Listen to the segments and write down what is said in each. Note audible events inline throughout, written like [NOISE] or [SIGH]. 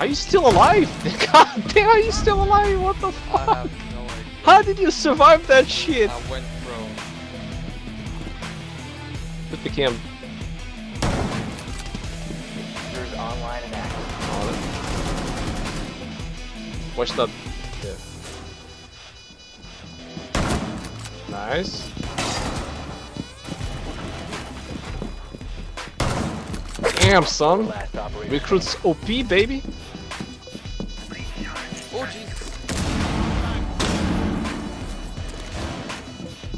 Are you still alive? [LAUGHS] God damn, are you still alive? What the I fuck? have no idea. How did you survive that shit? I went prone. Put the cam. Users online and active. Oh, Watch that. Yeah. Nice. Damn, son. Recruits OP, baby.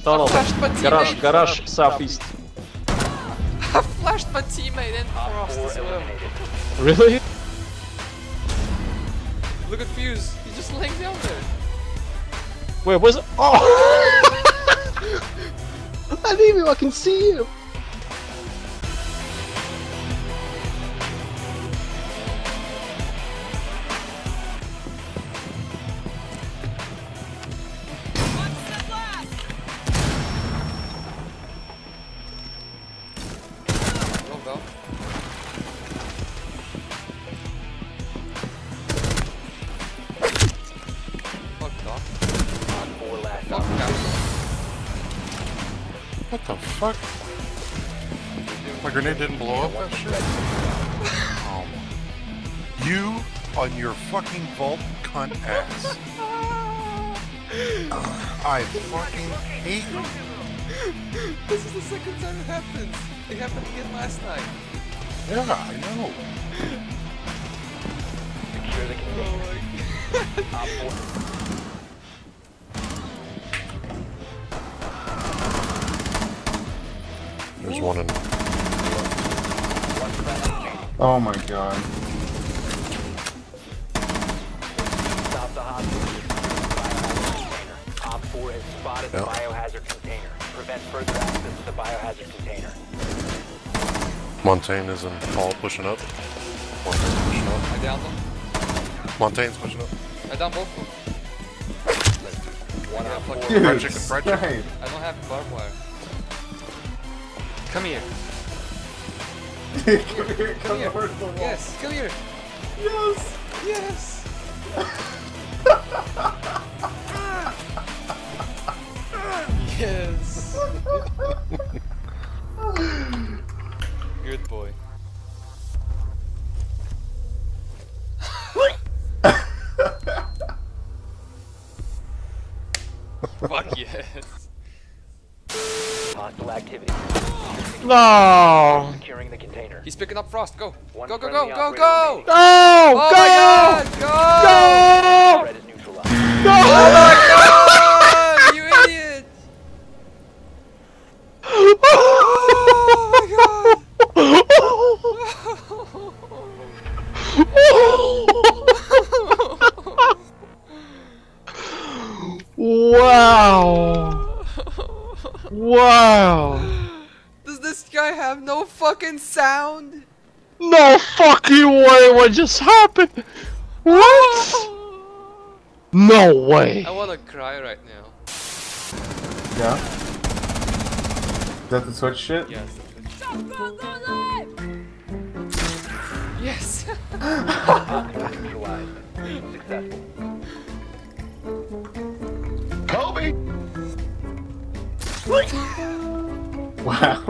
Tunnel. Garage, garage, southeast. [LAUGHS] I flashed my teammate Op frost as well. [LAUGHS] Really? Look at Fuse. He's just laying down there. Wait, where's it? Oh! [LAUGHS] I didn't even fucking see him. What the fuck? My grenade didn't blow up that shit? Oh. You on your fucking vault cunt ass. I fucking hate you. This is the second time it happens. It happened again last night. Yeah, I know. [LAUGHS] Secure the container. Oh Op four. There's one in. One friendly remaining. Oh my god. Stop the hostage. Biohazard container. Op 4 has spotted the biohazard container. Prevent further access to the biohazard container. Montaigne is in Paul pushing up. Montaigne's pushing up. I downed them. Montaigne's pushing up. I downed both of them. One Yeah, op fuck 4 you. Fried Dude, chicken, fried chicken. I don't have barbed wire. [LAUGHS] Come here. Come here, come here. the wall. Yes, come here. Yes. Yes. [LAUGHS] yes. Good boy. [LAUGHS] Fuck yes. Hostile activity. No! Securing the container. He's picking up Frost. Go. One go, go, friendly go, go, go. remaining. Go! Oh go! my god, go! Threat is neutralized. Oh my god, you idiot! [LAUGHS] wow! Wow! [GASPS] Does this guy have no fucking sound? No fucking way! What just happened? What? [LAUGHS] No way! I wanna cry right now. Yeah. Is that the switch shit? Yes. Yes. [LAUGHS] Neutralized. [LAUGHS] Successful. [LAUGHS] Wow.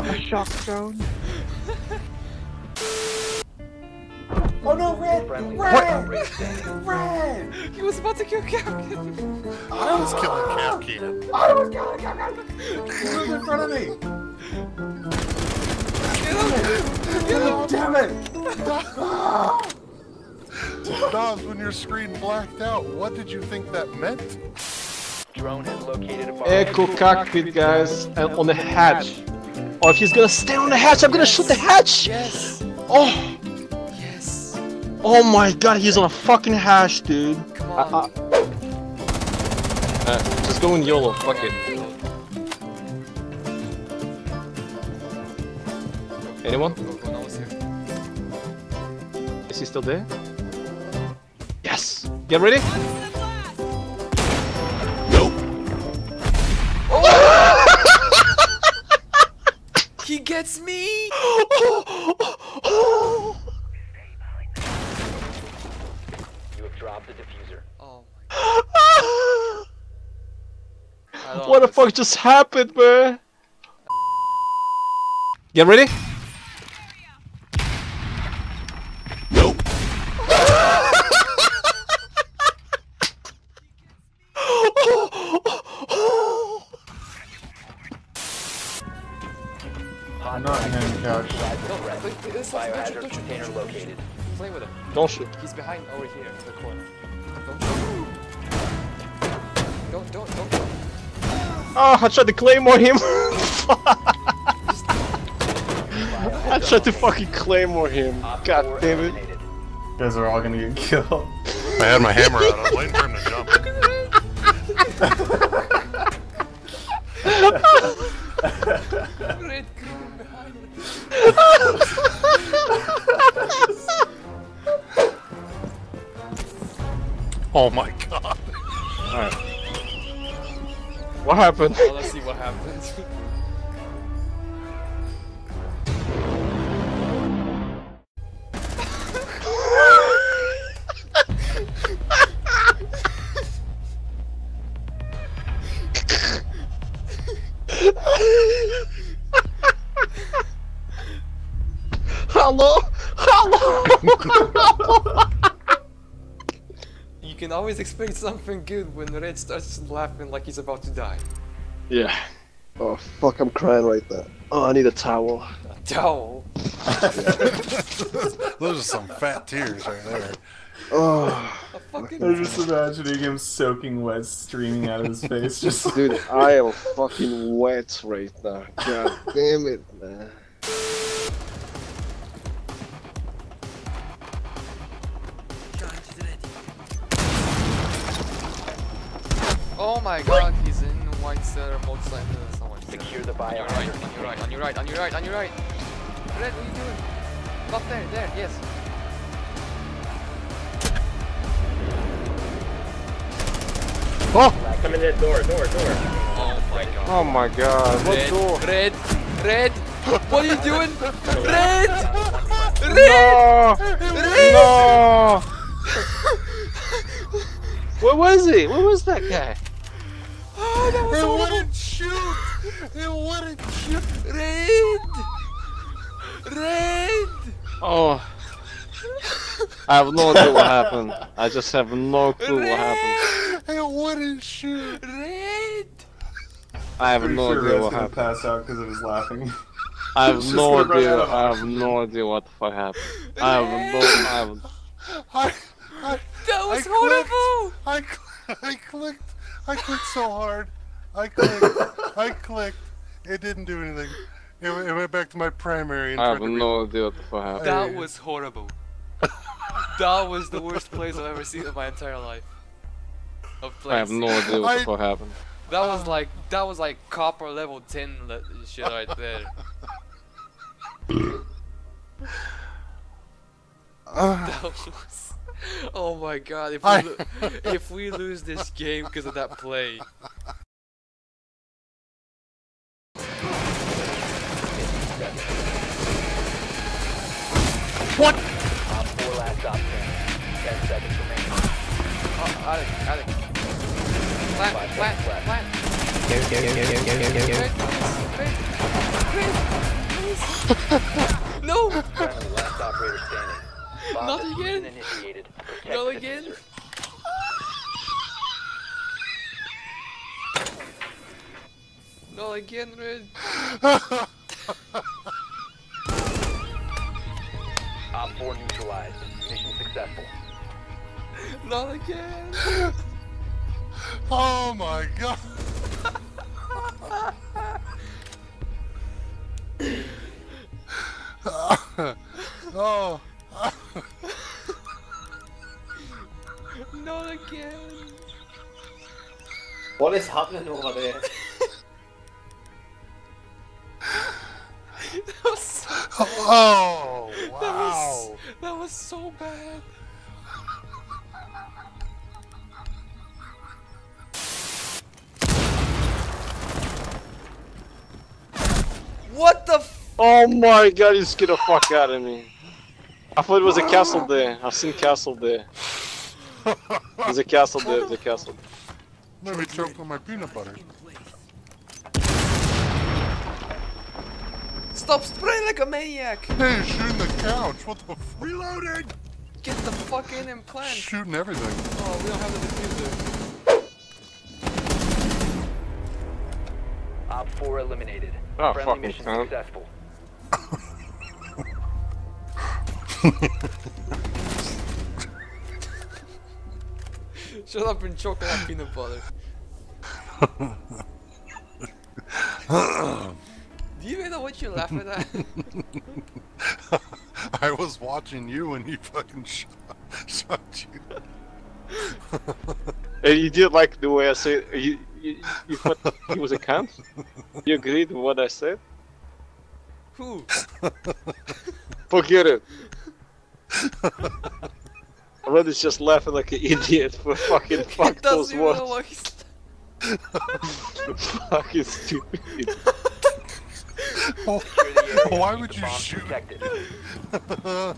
oh no, red! Friendly Red! operator. Red! he was about to kill Captain. I was killing Cap I was killing go, go, go. He was in front of me! God damn it! Dobbs, when your screen blacked out, what did you think that meant? Drone has located a bomb. Echo cockpit, guys, and on the hatch. Oh, if he's gonna stay on the hatch, I'm gonna shoot the hatch! Yes. Oh! Yes. Oh my god, he's on a fucking hatch, dude. Come on. uh, uh, just go in YOLO, fuck it. Anyone? Go, go, no one's here. Is he still there? Yes! Get ready? That's me! you have dropped the defuser. Oh my god. what the fuck just happened, man? Get ready? Oh, I tried to claymore him. [LAUGHS] I tried to fucking claymore him. God damn it. You guys are all gonna get killed. I had my hammer out. I was waiting for him to jump. Red green behind. Oh my god. Alright. What happened? Well, let's see what happens. Hello? Hello? [LAUGHS] you can always expect something good when Red starts laughing like he's about to die. yeah. Oh fuck, I'm crying right there. Oh, I need a towel. A towel. [LAUGHS] Those are some fat tears right there. Oh, I'm just imagining him soaking wet, streaming out of his face. [LAUGHS] Just dude, I am fucking wet right now. God damn it, man. Oh my god, he's in white center, multi someone. Uh, Secure the On your right, biohazard on your right, on your right, on your right, on your right. Red, what are you doing? Up there, there, yes. Oh! Come in that door, door, door. Oh my god. Oh my god, what Red, door? Red, Red, what are you doing? [LAUGHS] Red! No! No! Where was he? Where was that guy? Oh, that was It horrible. wouldn't shoot! It wouldn't shoot! Red! Red! Oh. I have no idea what happened. I just have no clue what happened. It wouldn't shoot! Red! I have pretty no sure idea Red's what gonna happened. pass out because of his laughing. I have [LAUGHS] no just gonna run idea. I have no idea what the fuck happened. I have no. I have. I, I, That was I horrible! I, cl- I clicked. I clicked so hard. I clicked. I clicked. It didn't do anything. It, it went back to my primary and I have no idea what the fuck happened. That was horrible. that was the worst plays I've ever seen in my entire life. Of plays. I have no idea what the I- fuck happened. That was like that was like copper level 10 le- shit right there. that [LAUGHS] was Oh my god, if we, I- if we lose this game because of that play. Four last. Ten seconds remaining. Oh, Alec, Alec. Plant, Five plant, seconds left. plant. Red, red, red, please. No! Friendly last operator standing. Bomb Not again. Initiated. Protect Not again. defuser. Not again, Red. [LAUGHS] Op four neutralized. Mission successful. Not again. [LAUGHS] Oh my god. [LAUGHS] oh. Not again. What is happening over there? Was so bad. What the f- Oh my god, you scared the fuck out of me. I thought it was a castle there. I've seen castle there. There's a castle there, there's a castle. Let me choke on my peanut butter. Stop spraying like a maniac! Hey, shooting the couch. What the? F- Reloading. Get the fuck in and plant! Shooting everything. Oh, we don't have the defuser. Op 4 eliminated. Oh, Friendly fucking mission cunt. successful. Shut up and choke on that peanut butter. [LAUGHS] [LAUGHS] Do you even know what you're laughing at? [LAUGHS] I was watching you and he fucking [LAUGHS] shot, shot you. [LAUGHS] And you did like the way I said. You, you, you thought he was a cunt? You agreed with what I said? Who? Forget it. Red is just laughing like an idiot for fucking fuck He those doesn't even know words. what he's... fucking stupid. Secure. Why would you shoot? protected. God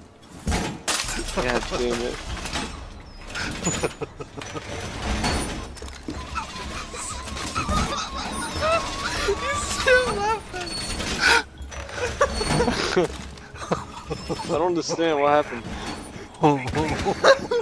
damn it. He's still laughing! I don't understand what happened. [LAUGHS]